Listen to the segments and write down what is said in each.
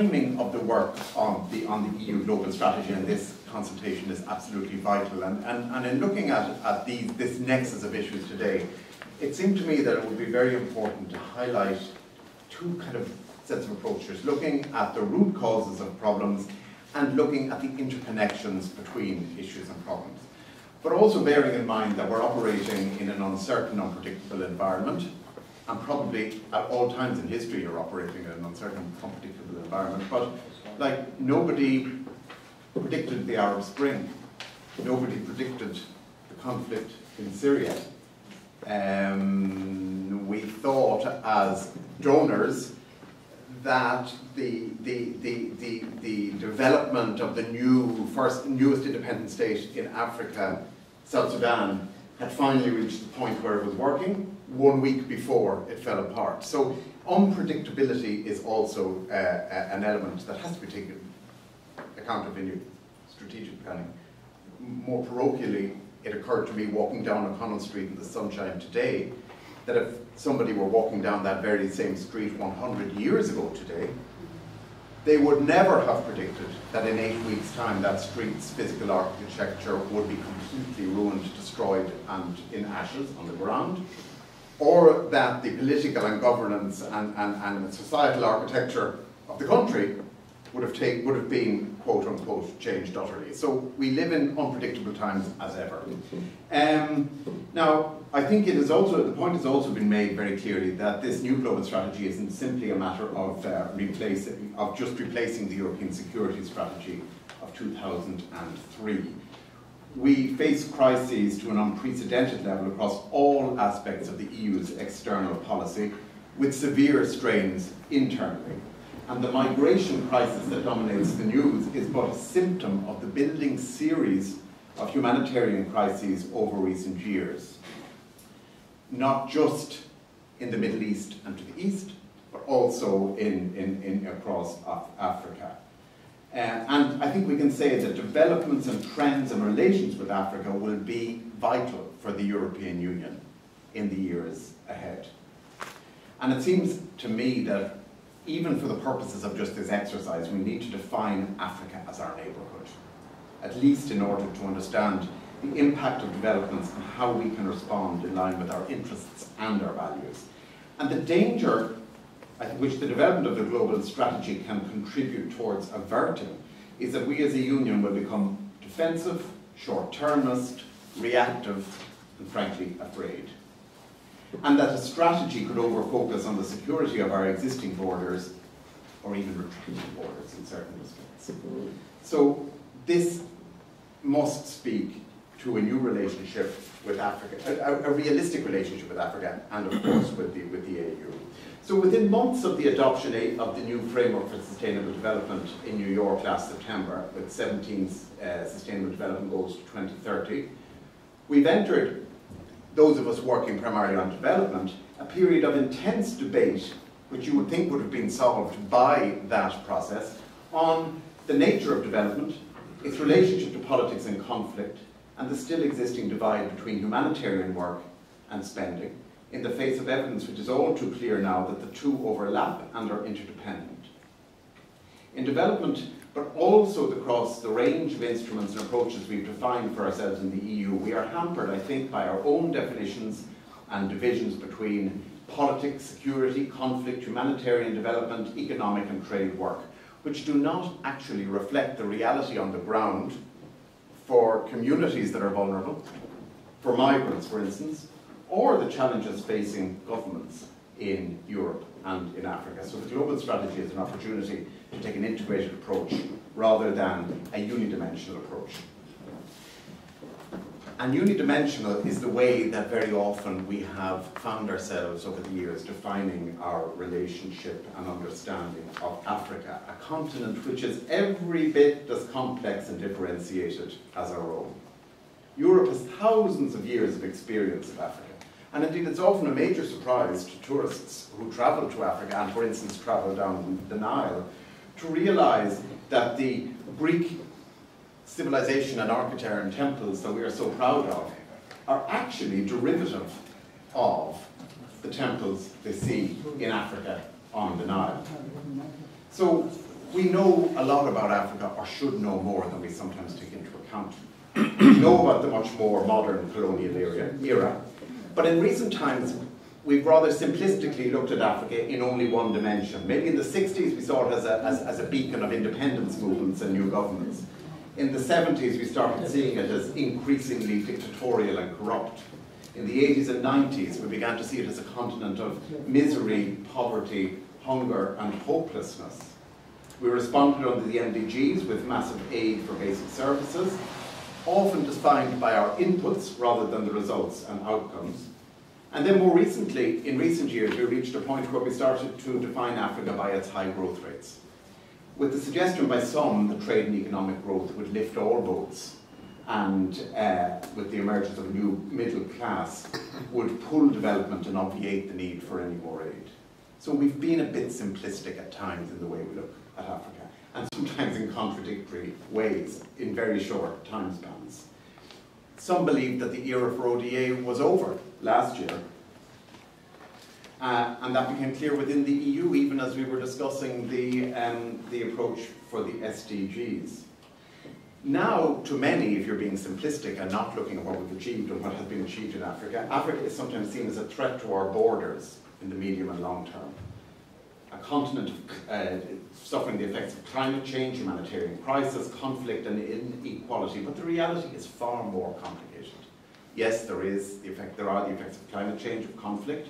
timing of the work on the, on the EU global strategy and this consultation is absolutely vital. And, and, and in looking at, at these, this nexus of issues today, it seemed to me that it would be very important to highlight two kind of sets of approaches, looking at the root causes of problems and looking at the interconnections between issues and problems. But also bearing in mind that we're operating in an uncertain, unpredictable environment, and probably at all times in history you're operating in an uncertain, environment. But like nobody predicted the Arab Spring, nobody predicted the conflict in Syria. Um, we thought as donors that the, the, the, the, the development of the new, first, newest independent state in Africa, South Sudan, had finally reached the point where it was working one week before it fell apart. So unpredictability is also uh, an element that has to be taken account of in your strategic planning. More parochially, it occurred to me walking down O'Connell Street in the sunshine today that if somebody were walking down that very same street 100 years ago today, they would never have predicted that in eight weeks' time that street's physical architecture would be completely ruined, destroyed, and in ashes on the ground, or that the political and governance and, and, and societal architecture of the country would have, take, would have been, quote unquote, changed utterly. So we live in unpredictable times as ever. Um, now, I think it is also, the point has also been made very clearly that this new global strategy isn't simply a matter of, uh, replacing, of just replacing the European security strategy of 2003. We face crises to an unprecedented level across all aspects of the EU's external policy, with severe strains internally. And the migration crisis that dominates the news is but a symptom of the building series of humanitarian crises over recent years. Not just in the Middle East and to the east, but also in, in, in across Af Africa. Uh, and I think we can say that developments and trends and relations with Africa will be vital for the European Union in the years ahead. And it seems to me that even for the purposes of just this exercise, we need to define Africa as our neighbourhood, at least in order to understand the impact of developments and how we can respond in line with our interests and our values. And the danger which the development of the global strategy can contribute towards averting is that we as a union will become defensive, short-termist, reactive, and frankly afraid and that a strategy could over-focus on the security of our existing borders or even retreating borders in certain respects. So this must speak to a new relationship with Africa, a, a, realistic relationship with Africa, and of course with the, with the AU. So within months of the adoption of the new framework for sustainable development in New York last September, with 17 uh, sustainable development goals to 2030, we've entered those of us working primarily on development, a period of intense debate, which you would think would have been solved by that process, on the nature of development, its relationship to politics and conflict, and the still existing divide between humanitarian work and spending, in the face of evidence which is all too clear now that the two overlap and are interdependent. In development, but also across the range of instruments and approaches we've defined for ourselves in the EU, we are hampered, I think, by our own definitions and divisions between politics, security, conflict, humanitarian development, economic and trade work, which do not actually reflect the reality on the ground for communities that are vulnerable, for migrants, for instance, or the challenges facing governments in Europe and in Africa. So the global strategy is an opportunity to take an integrated approach rather than a unidimensional approach. And unidimensional is the way that very often we have found ourselves over the years defining our relationship and understanding of Africa, a continent which is every bit as complex and differentiated as our own. Europe has thousands of years of experience of Africa. And indeed, it's often a major surprise to tourists who travel to Africa and, for instance, travel down the Nile to realize that the Greek civilization and architecture and temples that we are so proud of are actually derivative of the temples they see in Africa on the Nile. So we know a lot about Africa, or should know more than we sometimes take into account. we know about the much more modern colonial era, but in recent times, we've rather simplistically looked at Africa in only one dimension. Maybe in the 60s we saw it as a, as, as a beacon of independence movements and new governments. In the 70s we started seeing it as increasingly dictatorial and corrupt. In the 80s and 90s we began to see it as a continent of misery, poverty, hunger and hopelessness. We responded under the MDGs with massive aid for basic services, often defined by our inputs rather than the results and outcomes. And then more recently, in recent years, we reached a point where we started to define Africa by its high growth rates. With the suggestion by some that trade and economic growth would lift all boats, and uh, with the emergence of a new middle class, would pull development and obviate the need for any more aid. So we've been a bit simplistic at times in the way we look at Africa, and sometimes in contradictory ways, in very short time spans. Some believe that the era for ODA was over last year, uh, and that became clear within the EU, even as we were discussing the, um, the approach for the SDGs. Now, to many, if you're being simplistic and not looking at what we've achieved and what has been achieved in Africa, Africa is sometimes seen as a threat to our borders in the medium and long term. A continent uh, suffering the effects of climate change, humanitarian crisis, conflict and inequality, but the reality is far more complicated. Yes, there is the effect, there are the effects of climate change, of conflict,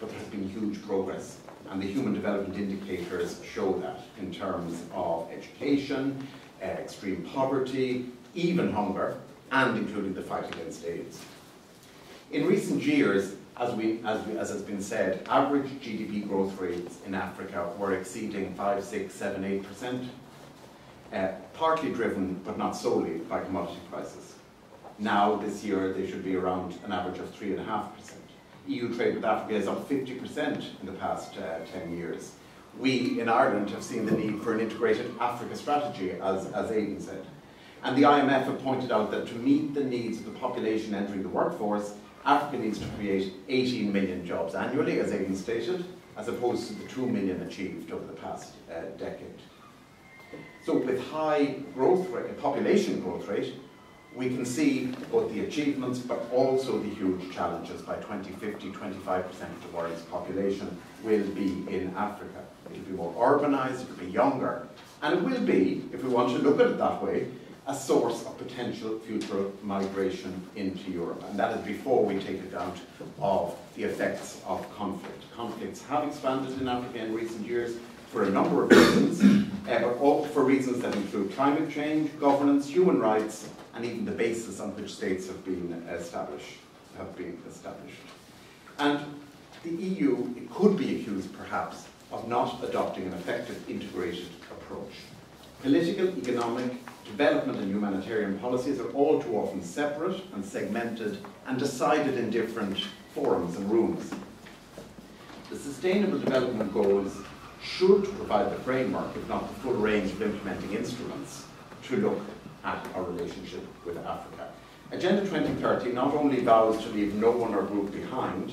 but there has been huge progress. And the human development indicators show that in terms of education, uh, extreme poverty, even hunger, and including the fight against AIDS. In recent years, as, we, as, we, as has been said, average GDP growth rates in Africa were exceeding 5, 6, 7, 8%, uh, partly driven, but not solely, by commodity prices. Now, this year, they should be around an average of 3.5%. EU trade with Africa is up 50% in the past uh, 10 years. We in Ireland have seen the need for an integrated Africa strategy, as, as Aidan said. And the IMF have pointed out that to meet the needs of the population entering the workforce, Africa needs to create 18 million jobs annually, as Aidan stated, as opposed to the 2 million achieved over the past uh, decade. So with high growth rate, population growth rate, we can see both the achievements but also the huge challenges. By 2050, 25% of the world's population will be in Africa. It'll be more urbanized, it'll be younger, and it will be, if we want to look at it that way, a source of potential future migration into Europe. And that is before we take account of the effects of conflict. Conflicts have expanded in Africa in recent years for a number of reasons, uh, but all for reasons that include climate change, governance, human rights, and even the basis on which states have been established. Have been established. And the EU could be accused, perhaps, of not adopting an effective integrated approach. Political, economic, development and humanitarian policies are all too often separate and segmented and decided in different forums and rooms. The Sustainable Development Goals should provide the framework, if not the full range of implementing instruments, to look at our relationship with Africa. Agenda 2030 not only vows to leave no one or group behind,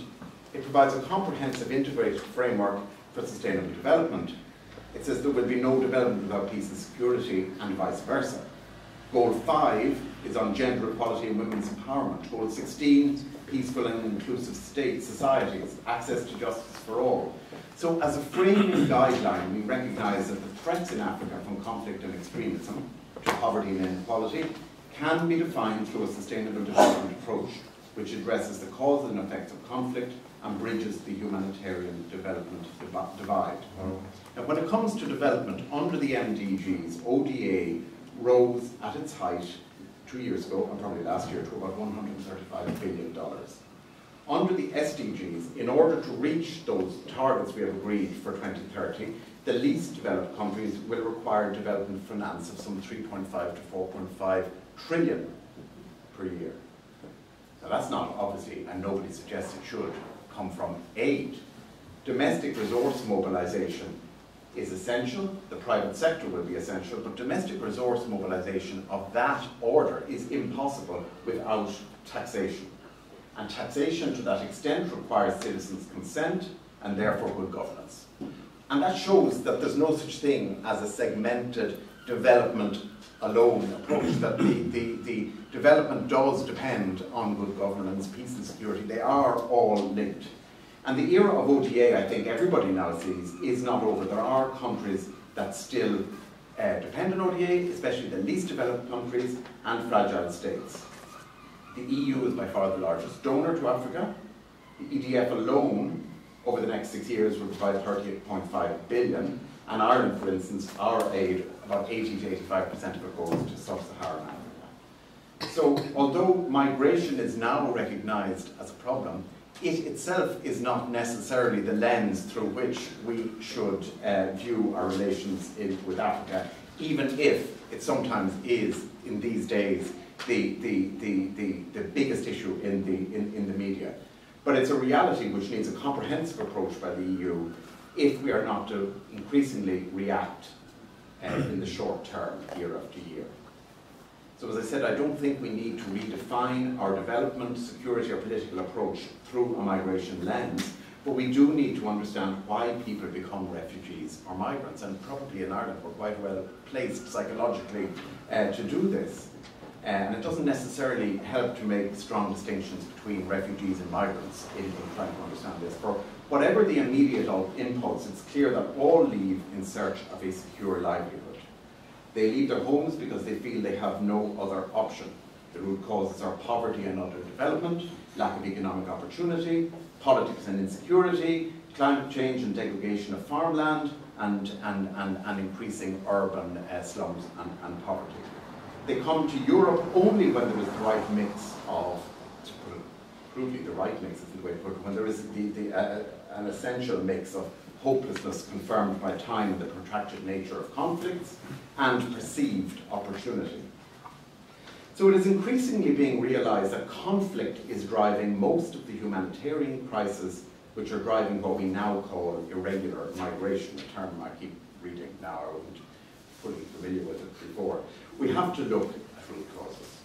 it provides a comprehensive integrated framework for sustainable development. It says there will be no development without peace and security and vice versa. Goal 5 is on gender equality and women's empowerment. Goal 16, peaceful and inclusive state societies, access to justice for all. So as a framing guideline, we recognise that the threats in Africa from conflict and extremism to poverty and inequality can be defined through a sustainable development approach, which addresses the causes and effects of conflict and bridges the humanitarian development divide. Oh. Now, when it comes to development under the MDGs, ODA rose at its height two years ago, and probably last year, to about $135 billion. Under the SDGs, in order to reach those targets we have agreed for 2030, the least developed countries will require development finance of some 3.5 to 4.5 trillion per year. Now that's not obviously, and nobody suggests it should, come from aid. Domestic resource mobilization is essential, the private sector will be essential, but domestic resource mobilization of that order is impossible without taxation. And taxation to that extent requires citizens' consent and therefore good governance. And that shows that there's no such thing as a segmented development alone approach, that the, the, the development does depend on good governance, peace and security. They are all linked. And the era of ODA, I think everybody now sees, is not over. There are countries that still uh, depend on ODA, especially the least developed countries and fragile states. The EU is by far the largest donor to Africa. The EDF alone, over the next six years, will provide 38.5 billion. And Ireland, for instance, our aid, about 80 to 85% of it goes to sub-Saharan Africa. So, although migration is now recognised as a problem, it itself is not necessarily the lens through which we should uh, view our relations in, with Africa, even if it sometimes is, in these days, the, the, the, the, the biggest issue in the, in, in the media. But it's a reality which needs a comprehensive approach by the EU if we are not to increasingly react uh, in the short term, year after year. So as I said, I don't think we need to redefine our development, security or political approach through a migration lens, but we do need to understand why people become refugees or migrants, and probably in Ireland we're quite well placed psychologically uh, to do this. Uh, and it doesn't necessarily help to make strong distinctions between refugees and migrants in, in trying to understand this. For whatever the immediate impulse, it's clear that all leave in search of a secure livelihood. They leave their homes because they feel they have no other option. The root causes are poverty and underdevelopment, lack of economic opportunity, politics and insecurity, climate change and degradation of farmland, and, and, and, and increasing urban uh, slums and, and poverty. They come to Europe only when there is the right mix of, to put it crudely, the right mix is the way to put it, when there is the, the, uh, an essential mix of hopelessness confirmed by time and the protracted nature of conflicts, and perceived opportunity. So it is increasingly being realized that conflict is driving most of the humanitarian crises which are driving what we now call irregular migration, a term I keep reading now, I wasn't fully familiar with it before. We have to look at root causes.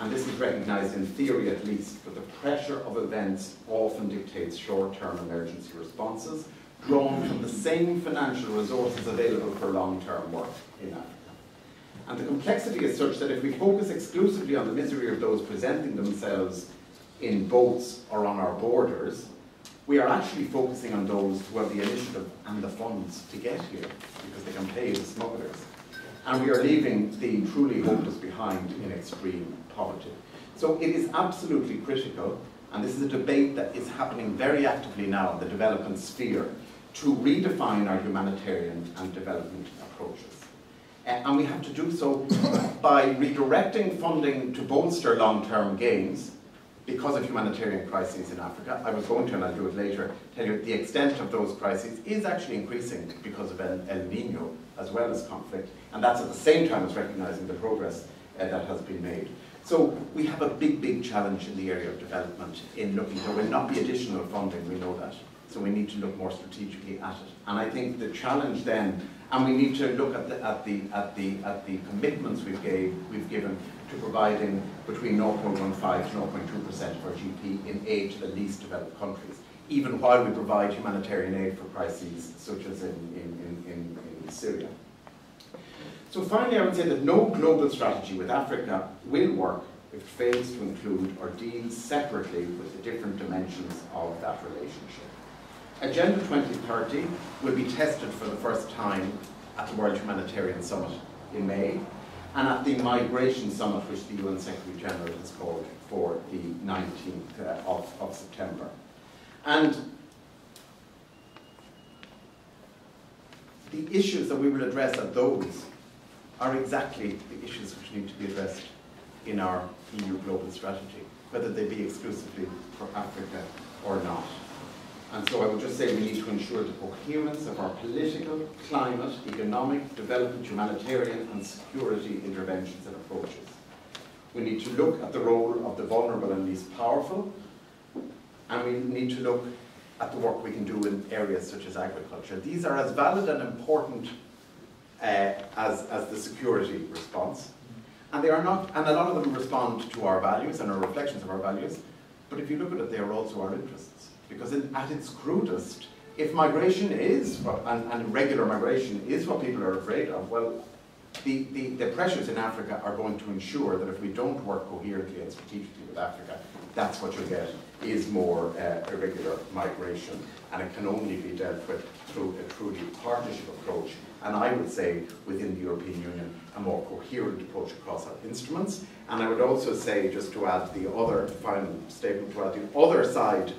And this is recognized in theory at least, but the pressure of events often dictates short-term emergency responses, drawn from the same financial resources available for long-term work in Africa. And the complexity is such that if we focus exclusively on the misery of those presenting themselves in boats or on our borders, we are actually focusing on those who have the initiative and the funds to get here, because they can pay the smugglers. And we are leaving the truly hopeless behind in extreme poverty. So it is absolutely critical, and this is a debate that is happening very actively now in the development sphere, to redefine our humanitarian and development approaches. Uh, and we have to do so by redirecting funding to bolster long-term gains because of humanitarian crises in Africa. I was going to, and I'll do it later, tell you the extent of those crises is actually increasing because of El, El Nino as well as conflict, and that's at the same time as recognizing the progress uh, that has been made. So we have a big, big challenge in the area of development in looking, there will not be additional funding, we know that. So we need to look more strategically at it. And I think the challenge then, and we need to look at the, at the, at the, at the commitments we've, gave, we've given to providing between 0.15 to 0.2% of our GDP in aid to the least developed countries, even while we provide humanitarian aid for crises such as in, in, in, in Syria. So finally, I would say that no global strategy with Africa will work if it fails to include or deal separately with the different dimensions of that relationship. Agenda 2030 will be tested for the first time at the World Humanitarian Summit in May and at the Migration Summit which the UN Secretary General has called for the 19th uh, of, of September. And the issues that we will address at those are exactly the issues which need to be addressed in our EU global strategy, whether they be exclusively for Africa or not. And so I would just say we need to ensure the coherence of our political, climate, economic, development, humanitarian and security interventions and approaches. We need to look at the role of the vulnerable and least powerful, and we need to look at the work we can do in areas such as agriculture. These are as valid and important uh, as, as the security response. And they are not, and a lot of them respond to our values and are reflections of our values, but if you look at it, they are also our interests. Because in, at its crudest, if migration is, what, and, and regular migration is what people are afraid of, well, the, the, the pressures in Africa are going to ensure that if we don't work coherently and strategically with Africa, that's what you'll get, is more uh, irregular migration. And it can only be dealt with through a truly partnership approach. And I would say, within the European Union, a more coherent approach across our instruments. And I would also say, just to add the other final statement, to add the other side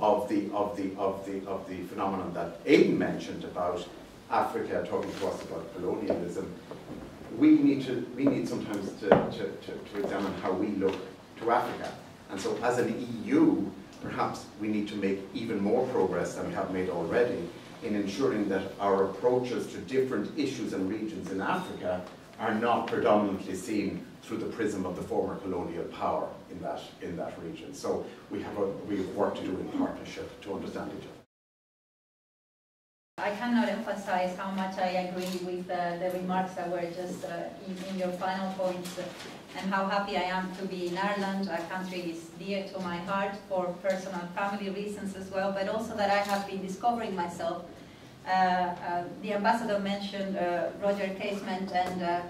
of the, of the, of the, of the phenomenon that Aidan mentioned about Africa talking to us about colonialism, we need to we need sometimes to, to, to, to, examine how we look to Africa. And so as an EU, perhaps we need to make even more progress than we have made already in ensuring that our approaches to different issues and regions in Africa are not predominantly seen through the prism of the former colonial power in that, in that region. So we have, a, we have work to do in partnership to understand each other. I cannot emphasize how much I agree with uh, the remarks that were just uh, in, in, your final points uh, and how happy I am to be in Ireland. A country is dear to my heart for personal family reasons as well, but also that I have been discovering myself. Uh, uh, the ambassador mentioned uh, Roger Casement and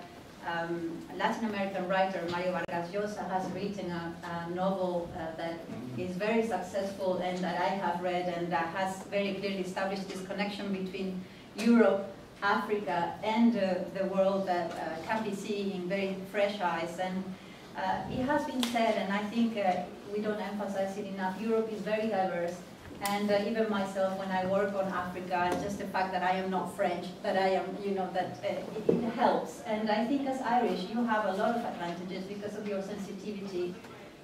um, Latin American writer Mario Vargas Llosa has written a, a novel uh, that is very successful and that I have read and that has very clearly established this connection between Europe, Africa and uh, the world that uh, can be seen in very fresh eyes. And it has been said, and I think we don't emphasize it enough, Europe is very diverse and uh, even myself, when I work on Africa, just the fact that I am not French, that I am, you know, that uh, it, it, helps. And I think as Irish, you have a lot of advantages because of your sensitivity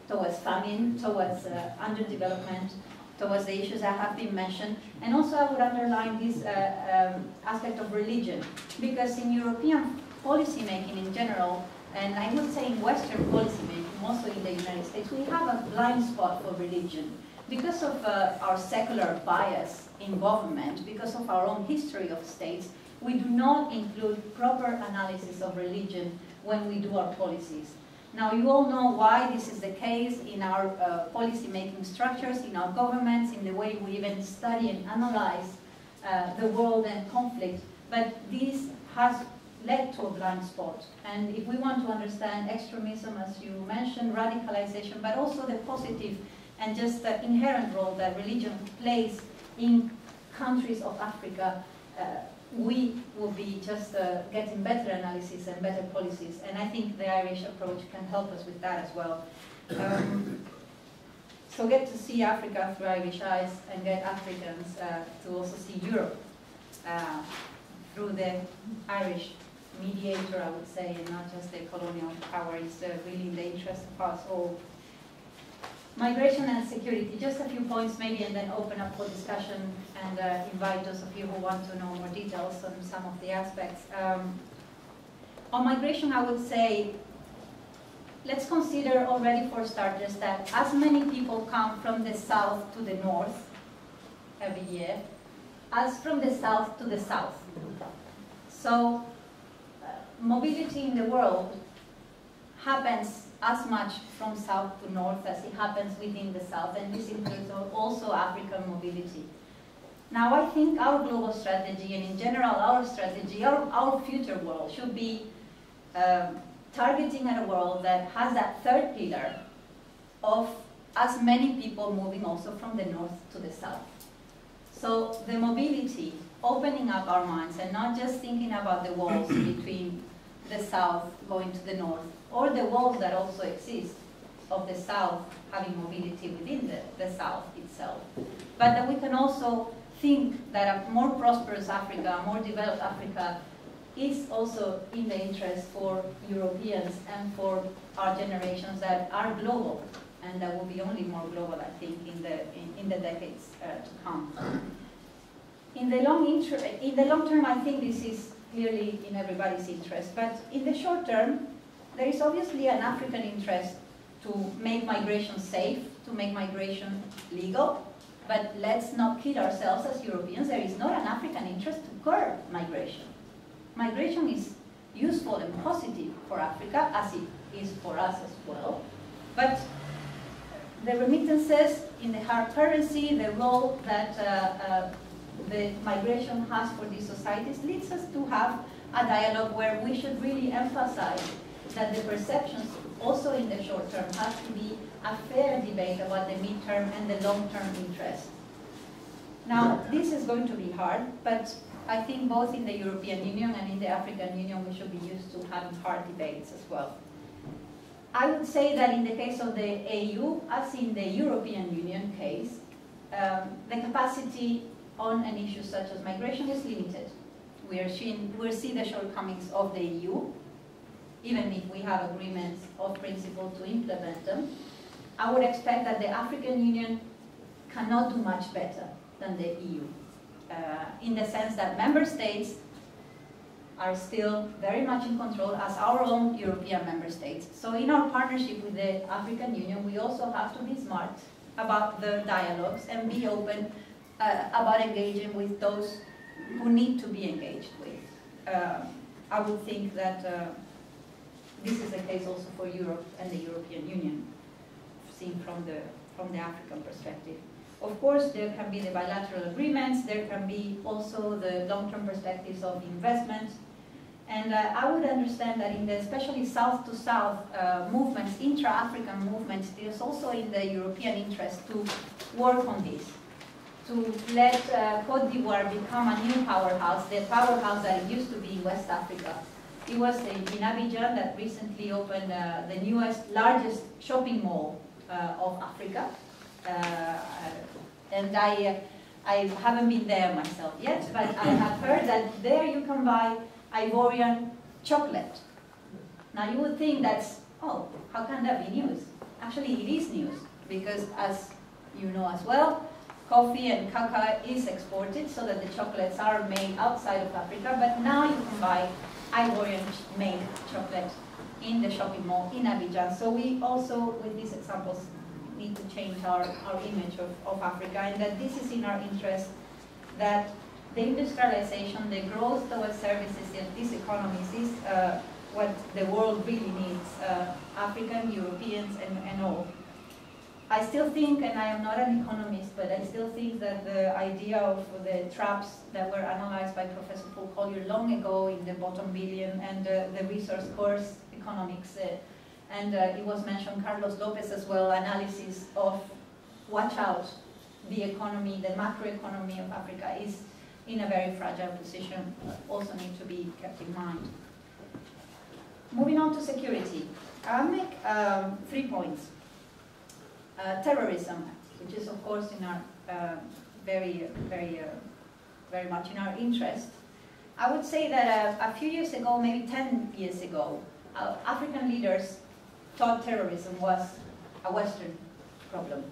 towards famine, towards uh, underdevelopment, towards the issues that have been mentioned. And also I would underline this uh, um, aspect of religion, because in European policymaking in general, and I would say in Western policymaking, also in the United States, we have a blind spot for religion because of uh, our secular bias in government, because of our own history of states, we do not include proper analysis of religion when we do our policies. Now, you all know why this is the case in our uh, policy-making structures, in our governments, in the way we even study and analyze uh, the world and conflict. But this has led to a blind spot. And if we want to understand extremism, as you mentioned, radicalization, but also the positive and just the inherent role that religion plays in countries of Africa, uh, we will be just uh, getting better analysis and better policies. And I think the Irish approach can help us with that as well. Um, so get to see Africa through Irish eyes and get Africans uh, to also see Europe uh, through the Irish mediator, I would say, and not just the colonial power. It's uh, really in the interest of us all. Migration and security, just a few points maybe and then open up for discussion and uh, invite those of you who want to know more details on some of the aspects. Um, on migration, I would say, let's consider already for starters that as many people come from the south to the north every year as from the south to the south. So uh, mobility in the world happens as much from south to north as it happens within the south, and this includes also African mobility. Now, I think our global strategy, and in general our strategy, our, our future world should be um, targeting at a world that has that third pillar of as many people moving also from the north to the south. So the mobility, opening up our minds and not just thinking about the walls between the south going to the north or the walls that also exist of the South having mobility within the, the South itself. But that we can also think that a more prosperous Africa, a more developed Africa, is also in the interest for Europeans and for our generations that are global and that will be only more global, I think, in the, in, in the decades uh, to come. In the, long in the long term, I think this is clearly in everybody's interest, but in the short term, there is obviously an African interest to make migration safe, to make migration legal, but let's not kid ourselves as Europeans. There is not an African interest to curb migration. Migration is useful and positive for Africa, as it is for us as well. But the remittances in the hard currency, the role that uh, uh, the migration has for these societies leads us to have a dialogue where we should really emphasize that the perceptions also in the short term has to be a fair debate about the midterm and the long-term interest. Now, this is going to be hard, but I think both in the European Union and in the African Union we should be used to having hard debates as well. I would say that in the case of the AU, as in the European Union case, um, the capacity on an issue such as migration is limited. We are seeing, we see the shortcomings of the EU, even if we have agreements of principle to implement them. I would expect that the African Union cannot do much better than the EU, uh, in the sense that member states are still very much in control as our own European member states. So in our partnership with the African Union, we also have to be smart about the dialogues and be open uh, about engaging with those who need to be engaged with. Uh, I would think that uh, this is the case also for Europe and the European Union, seen from the, from the African perspective. Of course, there can be the bilateral agreements, there can be also the long-term perspectives of investment, and uh, I would understand that in the especially south-to-south uh, movements, intra-African movements, there's also in the European interest to work on this, to let uh, Cote d'Ivoire become a new powerhouse, the powerhouse that it used to be in West Africa. It was in Abidjan that recently opened uh, the newest, largest shopping mall uh, of Africa. Uh, and I, I haven't been there myself yet, but I have heard that there you can buy Ivorian chocolate. Now you would think that's, oh, how can that be news? Actually, it is news, because as you know as well, coffee and cacao is exported so that the chocolates are made outside of Africa, but now you can buy Ivorian made chocolate in the shopping mall in Abidjan. So we also, with these examples, need to change our, our image of, of Africa and that this is in our interest that the industrialization, the growth towards services in these economies is uh, what the world really needs, uh, African, Europeans, and, and all. I still think, and I am not an economist, but I still think that the idea of the traps that were analyzed by Professor Paul Collier long ago in the bottom billion and uh, the resource curse economics, uh, and uh, it was mentioned Carlos Lopes as well, analysis of watch out, the economy, the macroeconomy of Africa is in a very fragile position also need to be kept in mind. Moving on to security. I'll make um, three points. Uh, terrorism, which is of course in our uh, very, very, uh, very much in our interest. I would say that uh, a few years ago, maybe 10 years ago, African leaders thought terrorism was a Western problem.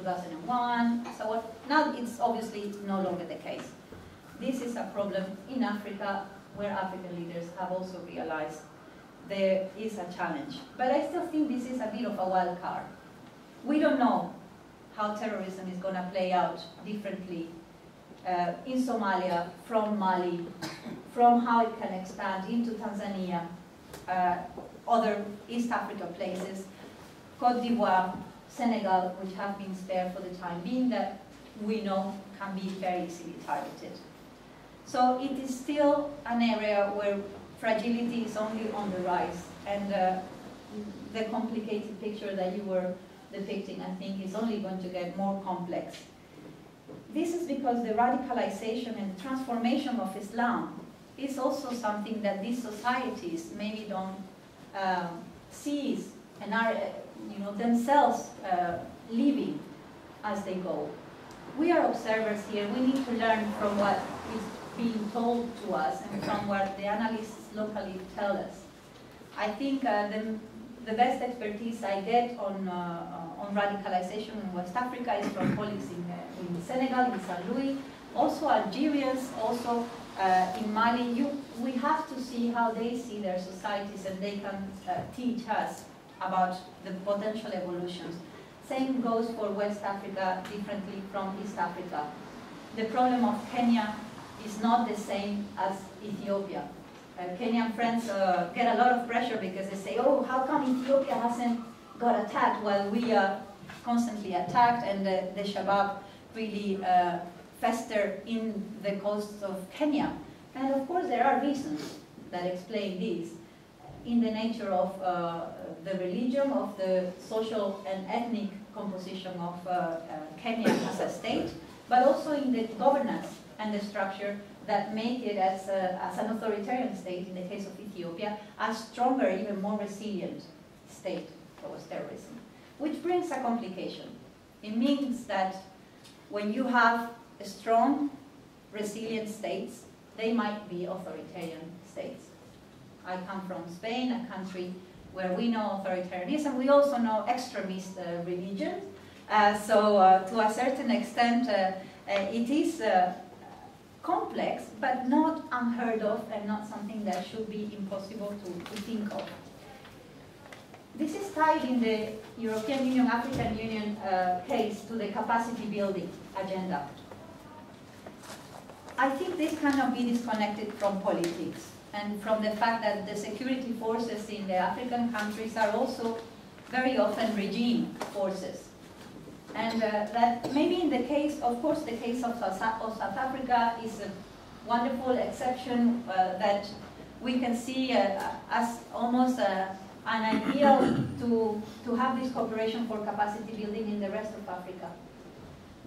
2001, so what, now it's obviously no longer the case. This is a problem in Africa where African leaders have also realized there is a challenge. But I still think this is a bit of a wild card. We don't know how terrorism is going to play out differently uh, in Somalia, from Mali, from how it can expand into Tanzania, uh, other East Africa places, Cote d'Ivoire, Senegal, which have been spared for the time being, that we know can be very easily targeted. So it is still an area where fragility is only on the rise, and uh, the complicated picture that you were depicting, I think, is only going to get more complex. This is because the radicalization and transformation of Islam is also something that these societies maybe don't see and are you know, themselves uh, living as they go. We are observers here. We need to learn from what is being told to us and from what the analysts locally tell us. I think uh, the, the best expertise I get on, uh, on radicalization in West Africa is from colleagues in, uh, in Senegal, in Saint Louis, also Algerians, also uh, in Mali. You, we have to see how they see their societies and they can uh, teach us about the potential evolutions. Same goes for West Africa differently from East Africa. The problem of Kenya is not the same as Ethiopia. Kenyan friends uh, get a lot of pressure because they say, oh, how come Ethiopia hasn't got attacked while we are constantly attacked and the, the Shabab really uh, fester in the coasts of Kenya. And of course there are reasons that explain this in the nature of uh, the religion, of the social and ethnic composition of uh, uh, Kenya as a state, but also in the governance and the structure that make it as, a, as an authoritarian state, in the case of Ethiopia, a stronger, even more resilient state towards terrorism. Which brings a complication. It means that when you have strong, resilient states, they might be authoritarian states. I come from Spain, a country where we know authoritarianism. We also know extremist uh, religions. Uh, so uh, to a certain extent, uh, uh, it is uh, complex, but not unheard of and not something that should be impossible to, to think of. This is tied in the European Union, African Union uh, case to the capacity building agenda. I think this cannot be disconnected from politics and from the fact that the security forces in the African countries are also very often regime forces. And uh, that maybe in the case, of course, the case of South, Africa is a wonderful exception uh, that we can see uh, as almost uh, an ideal to, to have this cooperation for capacity building in the rest of Africa.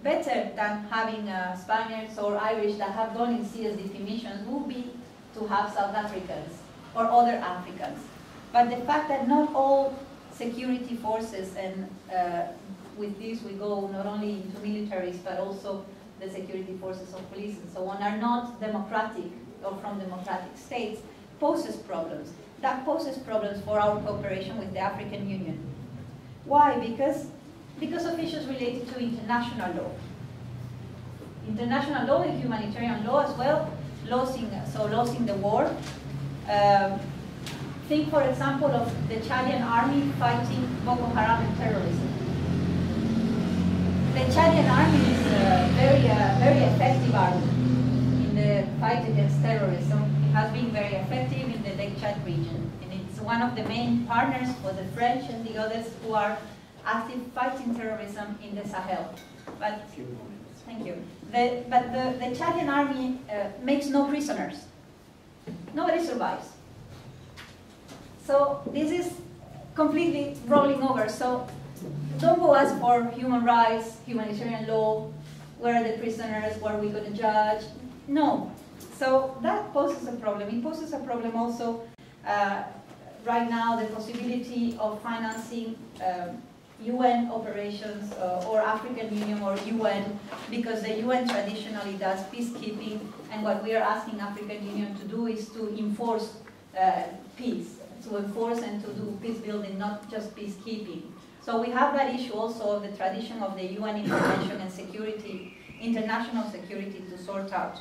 Better than having uh, Spaniards or Irish that have gone in CSDP missions would be to have South Africans or other Africans. But the fact that not all security forces, and uh, with this we go not only into militaries, but also the security forces of police and so on, are not democratic or from democratic states, poses problems. That poses problems for our cooperation with the African Union. Why? Because, because of issues related to international law. International law and humanitarian law as well losing, so losing the war. Um, think, for example, of the Chadian army fighting Boko Haram and terrorism. The Chadian army is a very, uh, very effective army in the fight against terrorism. It has been very effective in the Lake Chad region. And it's one of the main partners for the French and the others who are active fighting terrorism in the Sahel. But, thank you. The, but the, the Chadian army uh, makes no prisoners. Nobody survives. So this is completely rolling over. So don't go ask for human rights, humanitarian law, where are the prisoners, what are we going to judge? No. So that poses a problem. It poses a problem also uh, right now, the possibility of financing um, UN operations uh, or African Union or UN because the UN traditionally does peacekeeping and what we are asking African Union to do is to enforce uh, peace, to enforce and to do peace building, not just peacekeeping. So we have that issue also of the tradition of the UN intervention and security, international security to sort out.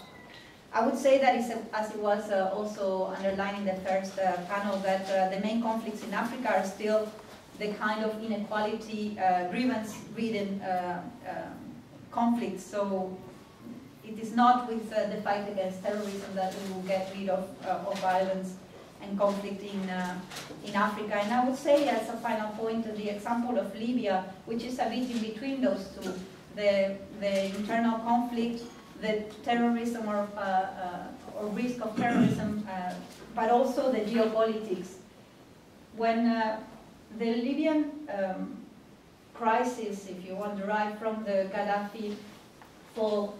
I would say that, as it was uh, also underlined in the first uh, panel, that uh, the main conflicts in Africa are still the kind of inequality, uh, grievance-ridden uh, uh, conflict. So it is not with the fight against terrorism that we will get rid of, of violence and conflict in, uh, in Africa. And I would say as a final point, the example of Libya, which is a bit in between those two, the, the internal conflict, the terrorism or, or risk of terrorism, but also the geopolitics. When the Libyan um, crisis, if you want, derived from the Gaddafi fall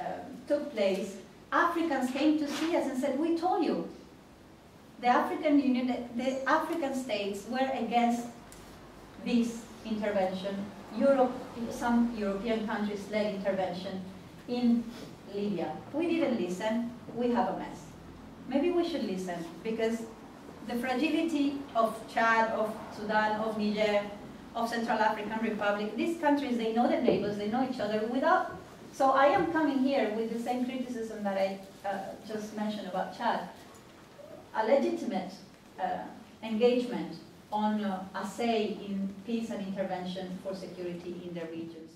um, took place, Africans came to see us and said, we told you. The African Union, the, African states were against this intervention. Europe, some European countries led intervention in Libya. We didn't listen, we have a mess. Maybe we should listen because the fragility of Chad, of Sudan, of Niger, of Central African Republic, these countries, they know their neighbors, they know each other without, so I am coming here with the same criticism that I uh, just mentioned about Chad, a legitimate uh, engagement on uh, a say in peace and intervention for security in the regions.